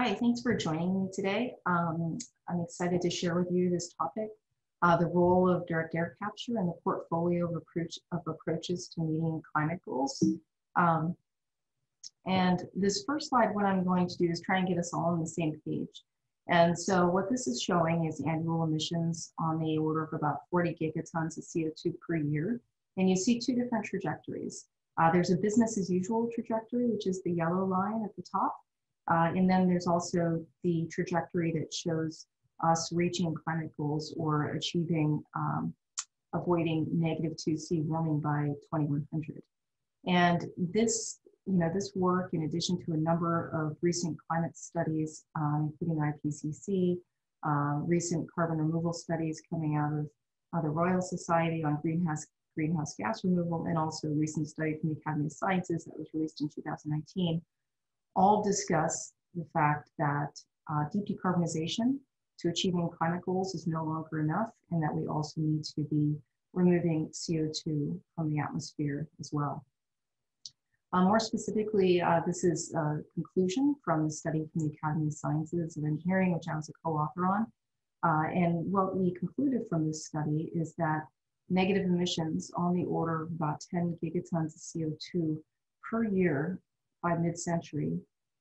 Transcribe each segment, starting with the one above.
Hi, thanks for joining me today. Um, I'm excited to share with you this topic, uh, the role of direct air capture and the portfolio of, approach, of approaches to meeting climate goals. Um, and this first slide, what I'm going to do is try and get us all on the same page. And so what this is showing is annual emissions on the order of about 40 gigatons of CO2 per year. And you see two different trajectories. Uh, there's a business as usual trajectory, which is the yellow line at the top. Uh, and then there's also the trajectory that shows us reaching climate goals or achieving um, avoiding negative 2C warming by 2100. And this, you know, this work, in addition to a number of recent climate studies, um, including IPCC, uh, recent carbon removal studies coming out of uh, the Royal Society on greenhouse greenhouse gas removal, and also a recent study from the Academy of Sciences that was released in 2019, all discuss the fact that uh, deep decarbonization to achieving climate goals is no longer enough, and that we also need to be removing CO2 from the atmosphere as well. Uh, more specifically, uh, this is a conclusion from the study from the Academy of Sciences of Engineering, which I was a co-author on. Uh, and what we concluded from this study is that negative emissions on the order of about 10 gigatons of CO2 per year by mid-century,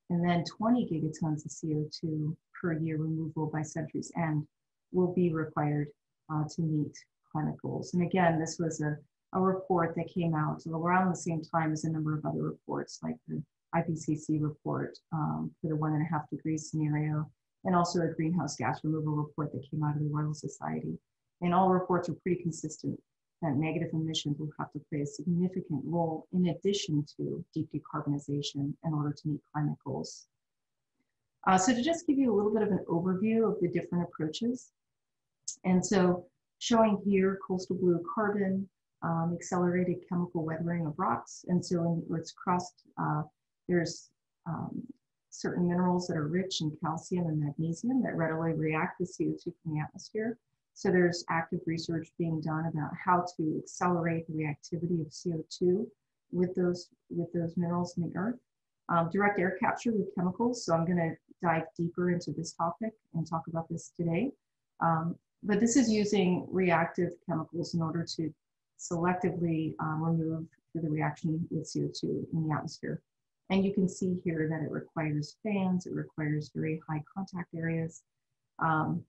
and then 20 gigatons of CO2 per year removal by century's end will be required uh, to meet climate goals. And again, this was a, a report that came out around the same time as a number of other reports, like the IPCC report um, for the one and a half degree scenario, and also a greenhouse gas removal report that came out of the Royal Society. And all reports are pretty consistent that negative emissions will have to play a significant role in addition to deep decarbonization in order to meet climate goals. Uh, so to just give you a little bit of an overview of the different approaches. And so showing here coastal blue carbon, um, accelerated chemical weathering of rocks. And so in its crust, uh, there's um, certain minerals that are rich in calcium and magnesium that readily react with CO2 from the atmosphere. So there's active research being done about how to accelerate the reactivity of CO2 with those, with those minerals in the earth. Um, direct air capture with chemicals. So I'm going to dive deeper into this topic and talk about this today. Um, but this is using reactive chemicals in order to selectively um, remove the reaction with CO2 in the atmosphere. And you can see here that it requires fans, it requires very high contact areas. Um,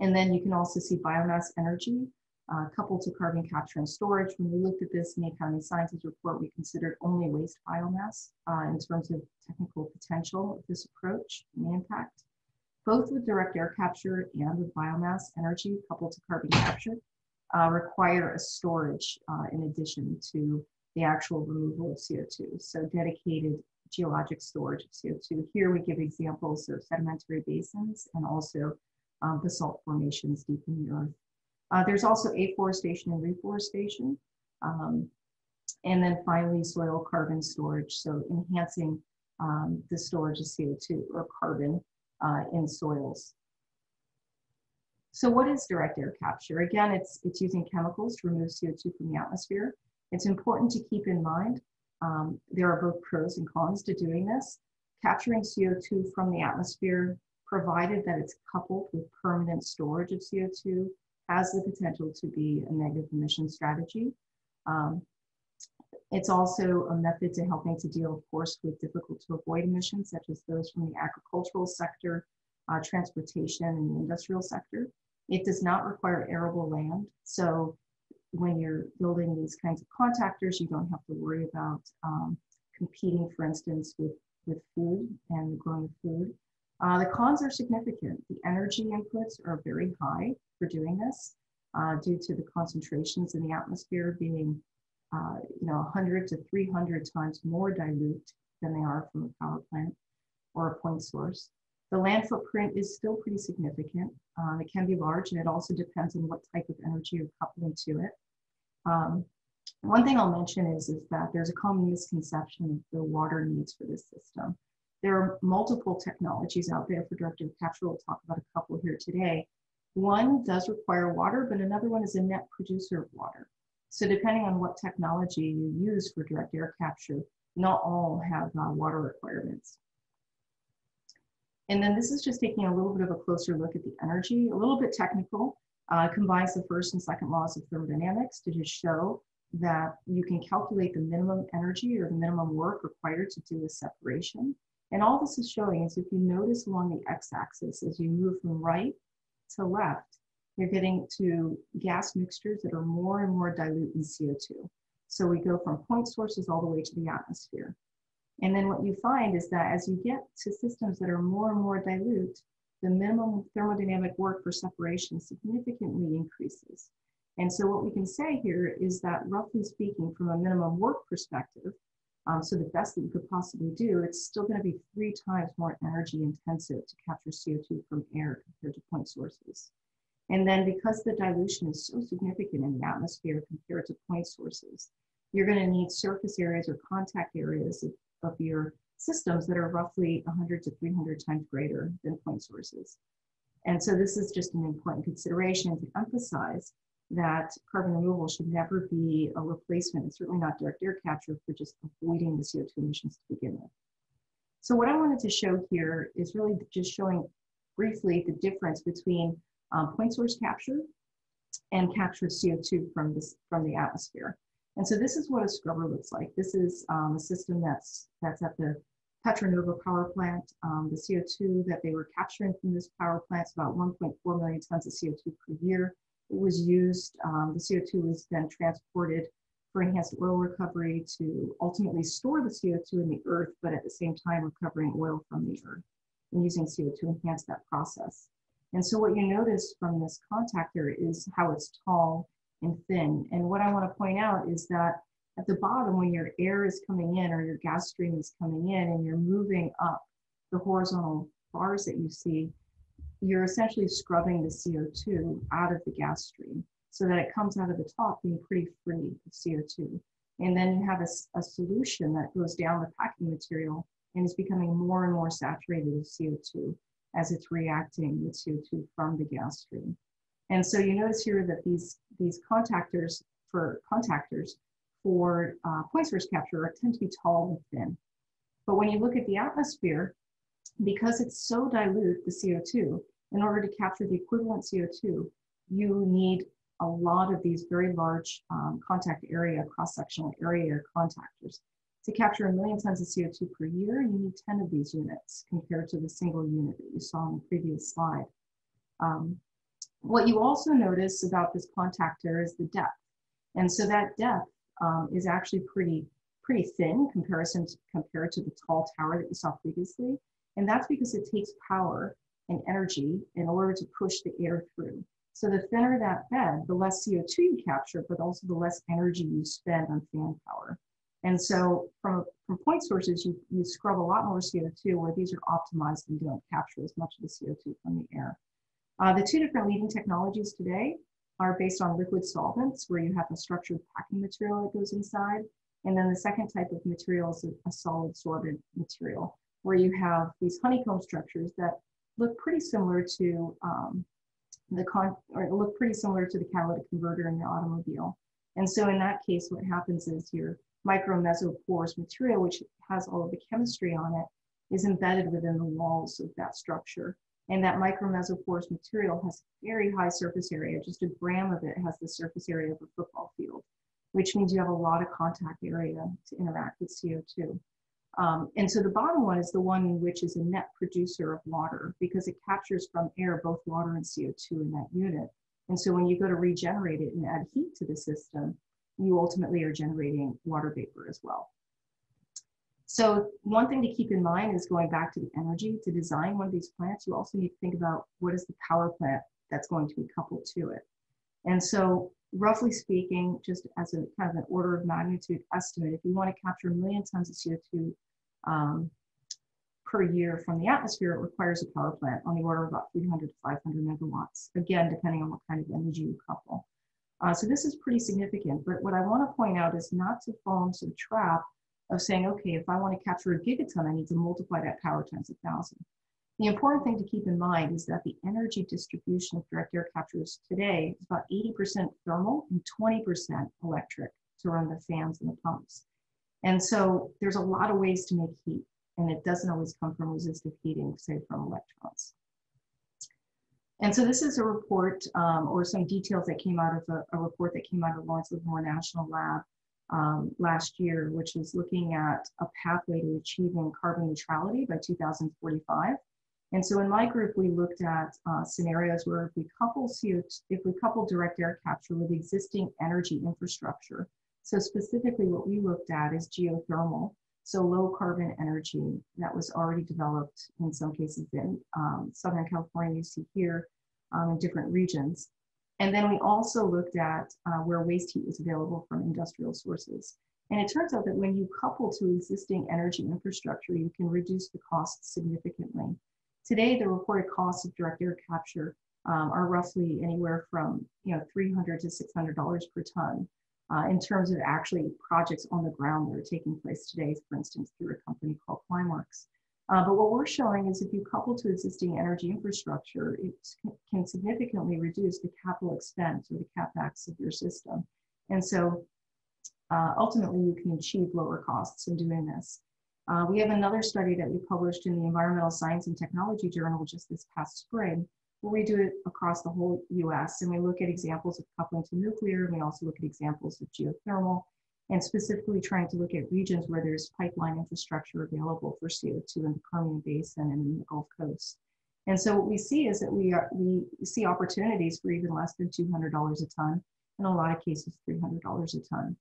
and then you can also see biomass energy uh, coupled to carbon capture and storage. When we looked at this in the of Sciences report, we considered only waste biomass uh, in terms of technical potential of this approach and the impact. Both with direct air capture and with biomass energy coupled to carbon capture uh, require a storage uh, in addition to the actual removal of CO2. So dedicated geologic storage of CO2. Here we give examples of sedimentary basins and also um, basalt formations deep in the earth. Uh, there's also afforestation and reforestation. Um, and then finally, soil carbon storage. So enhancing um, the storage of CO2 or carbon uh, in soils. So what is direct air capture? Again, it's, it's using chemicals to remove CO2 from the atmosphere. It's important to keep in mind um, there are both pros and cons to doing this. Capturing CO2 from the atmosphere provided that it's coupled with permanent storage of CO2, has the potential to be a negative emission strategy. Um, it's also a method to helping to deal, of course, with difficult to avoid emissions, such as those from the agricultural sector, uh, transportation, and the industrial sector. It does not require arable land. So when you're building these kinds of contactors, you don't have to worry about um, competing, for instance, with, with food and growing food. Uh, the cons are significant. The energy inputs are very high for doing this uh, due to the concentrations in the atmosphere being uh, you know, 100 to 300 times more dilute than they are from a power plant or a point source. The land footprint is still pretty significant. Um, it can be large and it also depends on what type of energy you're coupling to it. Um, one thing I'll mention is, is that there's a common misconception of the water needs for this system. There are multiple technologies out there for direct air capture. We'll talk about a couple here today. One does require water, but another one is a net producer of water. So depending on what technology you use for direct air capture, not all have uh, water requirements. And then this is just taking a little bit of a closer look at the energy, a little bit technical, uh, combines the first and second laws of thermodynamics to just show that you can calculate the minimum energy or the minimum work required to do a separation. And all this is showing is if you notice along the x-axis, as you move from right to left, you're getting to gas mixtures that are more and more dilute in CO2. So we go from point sources all the way to the atmosphere. And then what you find is that as you get to systems that are more and more dilute, the minimum thermodynamic work for separation significantly increases. And so what we can say here is that roughly speaking, from a minimum work perspective, um, so the best that you could possibly do, it's still going to be three times more energy intensive to capture CO2 from air compared to point sources. And then because the dilution is so significant in the atmosphere compared to point sources, you're going to need surface areas or contact areas of, of your systems that are roughly 100 to 300 times greater than point sources. And so this is just an important consideration to emphasize that carbon removal should never be a replacement, and certainly not direct air capture for just avoiding the CO2 emissions to begin with. So what I wanted to show here is really just showing briefly the difference between um, point source capture and captured CO2 from, this, from the atmosphere. And so this is what a scrubber looks like. This is um, a system that's, that's at the Petra Nova power plant. Um, the CO2 that they were capturing from this power plant is about 1.4 million tons of CO2 per year. Was used, um, the CO2 was then transported for enhanced oil recovery to ultimately store the CO2 in the earth, but at the same time recovering oil from the earth and using CO2 to enhance that process. And so what you notice from this contactor is how it's tall and thin. And what I want to point out is that at the bottom, when your air is coming in or your gas stream is coming in and you're moving up the horizontal bars that you see, you're essentially scrubbing the CO2 out of the gas stream so that it comes out of the top being pretty free of CO2. And then you have a, a solution that goes down the packing material and is becoming more and more saturated with CO2 as it's reacting with CO2 from the gas stream. And so you notice here that these, these contactors for contactors for uh, point source capture tend to be tall and thin. But when you look at the atmosphere, because it's so dilute, the CO2, in order to capture the equivalent CO2, you need a lot of these very large um, contact area, cross-sectional area contactors. To capture a million tons of CO2 per year, you need 10 of these units compared to the single unit that you saw in the previous slide. Um, what you also notice about this contactor is the depth. And so that depth um, is actually pretty, pretty thin comparison to, compared to the tall tower that you saw previously. And that's because it takes power and energy in order to push the air through. So the thinner that bed, the less CO2 you capture, but also the less energy you spend on fan power. And so from, from point sources, you, you scrub a lot more CO2 where these are optimized and don't capture as much of the CO2 from the air. Uh, the two different leading technologies today are based on liquid solvents where you have a structured packing material that goes inside. And then the second type of material is a, a solid sorbent material where you have these honeycomb structures that look pretty similar to um, the con or look pretty similar to the catalytic converter in the automobile. And so in that case, what happens is your micro mesoporous material, which has all of the chemistry on it, is embedded within the walls of that structure. And that micro mesoporous material has very high surface area. Just a gram of it has the surface area of a football field, which means you have a lot of contact area to interact with CO2. Um, and so the bottom one is the one which is a net producer of water because it captures from air both water and CO2 in that unit. And so when you go to regenerate it and add heat to the system, you ultimately are generating water vapor as well. So one thing to keep in mind is going back to the energy to design one of these plants, you also need to think about what is the power plant that's going to be coupled to it. And so roughly speaking, just as a kind of an order of magnitude estimate, if you want to capture a million tons of CO2 um, per year from the atmosphere, it requires a power plant on the order of about 300 to 500 megawatts, again, depending on what kind of energy you couple. Uh, so this is pretty significant, but what I want to point out is not to fall into the trap of saying, okay, if I want to capture a gigaton, I need to multiply that power times a thousand. The important thing to keep in mind is that the energy distribution of direct air captures today is about 80% thermal and 20% electric to run the fans and the pumps. And so there's a lot of ways to make heat. and it doesn't always come from resistive heating, say from electrons. And so this is a report um, or some details that came out of a, a, report that came out of Lawrence Livermore National Lab um, last year, which is looking at a pathway to achieving carbon neutrality by 2045. And so in my group, we looked at uh, scenarios where if we couple CO2, if we couple direct air capture with existing energy infrastructure. So specifically what we looked at is geothermal, so low carbon energy that was already developed in some cases in um, Southern California, you see here um, in different regions. And then we also looked at uh, where waste heat was available from industrial sources. And it turns out that when you couple to existing energy infrastructure, you can reduce the costs significantly. Today, the reported costs of direct air capture um, are roughly anywhere from you know 300 to 600 dollars per ton uh, in terms of actually projects on the ground that are taking place today, for instance, through a company called Climeworks. Uh, but what we're showing is if you couple to existing energy infrastructure, it can significantly reduce the capital expense or the capex of your system. And so uh, ultimately you can achieve lower costs in doing this. Uh, we have another study that we published in the Environmental Science and Technology Journal just this past spring where we do it across the whole US and we look at examples of coupling to nuclear and we also look at examples of geothermal and specifically trying to look at regions where there's pipeline infrastructure available for CO2 in the Permian Basin and in the Gulf Coast. And so what we see is that we are we see opportunities for even less than $200 a ton, in a lot of cases $300 a ton.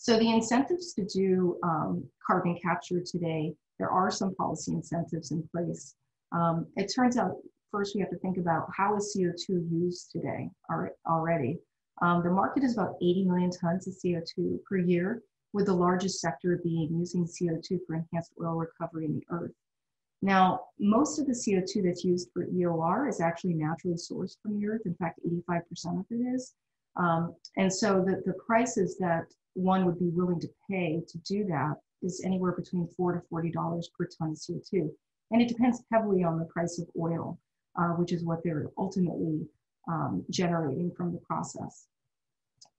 So the incentives to do um, carbon capture today, there are some policy incentives in place. Um, it turns out first we have to think about how is CO2 used today already. Um, the market is about 80 million tons of CO2 per year, with the largest sector being using CO2 for enhanced oil recovery in the earth. Now, most of the CO2 that's used for EOR is actually naturally sourced from the earth. In fact, 85% of it is. Um, and so the, the prices that one would be willing to pay to do that is anywhere between four to $40 per ton of CO2. And it depends heavily on the price of oil uh, which is what they're ultimately um, generating from the process.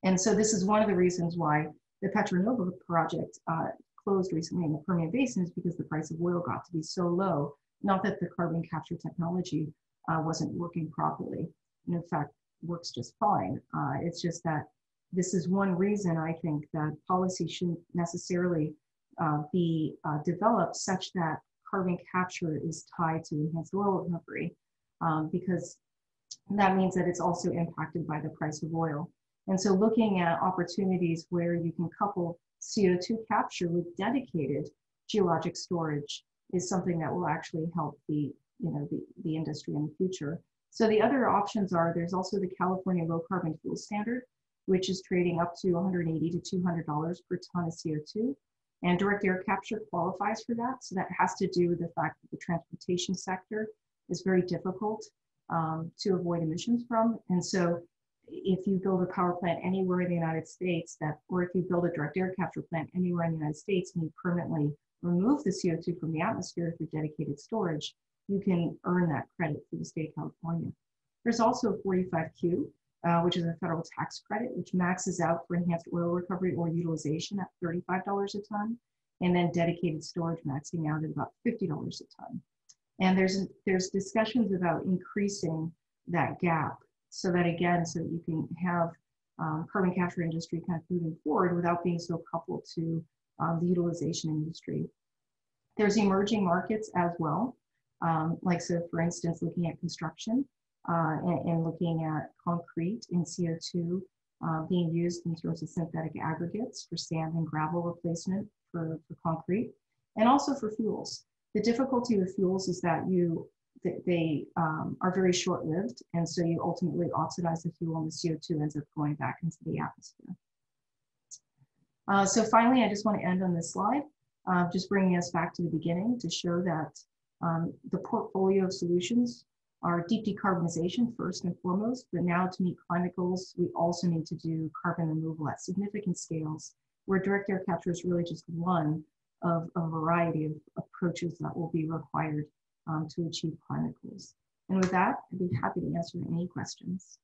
And so this is one of the reasons why the Petra Nova project uh, closed recently in the Permian Basin is because the price of oil got to be so low. Not that the carbon capture technology uh, wasn't working properly. And in fact, works just fine. Uh, it's just that this is one reason I think that policy shouldn't necessarily uh, be uh, developed such that carbon capture is tied to enhanced oil recovery um, because that means that it's also impacted by the price of oil. And so looking at opportunities where you can couple CO2 capture with dedicated geologic storage is something that will actually help the, you know, the, the industry in the future. So the other options are there's also the California Low Carbon Fuel Standard, which is trading up to 180 to $200 per ton of CO2. And direct air capture qualifies for that. So that has to do with the fact that the transportation sector is very difficult um, to avoid emissions from. And so if you build a power plant anywhere in the United States that, or if you build a direct air capture plant anywhere in the United States and you permanently remove the CO2 from the atmosphere through dedicated storage, you can earn that credit for the state of California. There's also 45Q, uh, which is a federal tax credit, which maxes out for enhanced oil recovery or utilization at $35 a ton, and then dedicated storage maxing out at about $50 a ton. And there's, there's discussions about increasing that gap so that again, so that you can have um, carbon capture industry kind of moving forward without being so coupled to um, the utilization industry. There's emerging markets as well, um, like so for instance, looking at construction uh, and, and, looking at concrete and CO2 uh, being used in terms of synthetic aggregates for sand and gravel replacement for, for concrete, and also for fuels. The difficulty with fuels is that you they um, are very short-lived, and so you ultimately oxidize the fuel, and the CO2 ends up going back into the atmosphere. Uh, so finally, I just want to end on this slide, uh, just bringing us back to the beginning to show that um, the portfolio of solutions are deep decarbonization first and foremost, but now to meet climate goals, we also need to do carbon removal at significant scales, where direct air capture is really just one of a variety of approaches that will be required um, to achieve climate goals. And with that, I'd be happy to answer any questions.